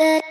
the